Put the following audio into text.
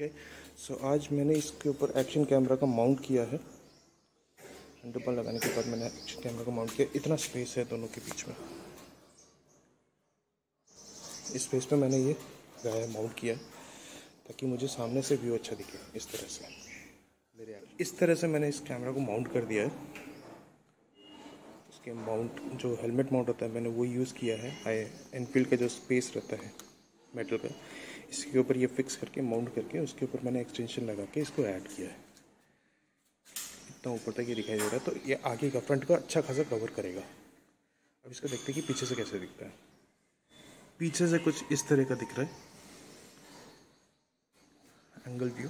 Okay. सो आज मैंने इसके ऊपर एक्शन कैमरा का माउंट किया है। डब्बा लगाने के बाद मैंने एक्शन कैमरा का माउंट किया। इतना स्पेस है दोनों के बीच में। इस स्पेस पे मैंने ये लगाया माउंट किया ताकि मुझे सामने से व्यू अच्छा दिखे इस तरह से। मेरे इस तरह से मैंने इस कैमरा को माउंट कर दिया है। इसके माउंट जो हेलमेट माउंट होता है, मैंने वो यूज़ किया है। आई एनफील्ड का जो स्पेस रहता है मेटल का। इसके ऊपर ये फिक्स करके माउंट करके, उसके ऊपर मैंने एक्सटेंशन लगा के इसको ऐड किया है। इतना ऊपर तक ये दिखाई दे रहा है तो ये आगे का फ्रंट का अच्छा खासा कवर करेगा। अब इसको देखते हैं कि पीछे से कैसे दिखता है। पीछे से कुछ इस तरह का दिख रहा है। Angle view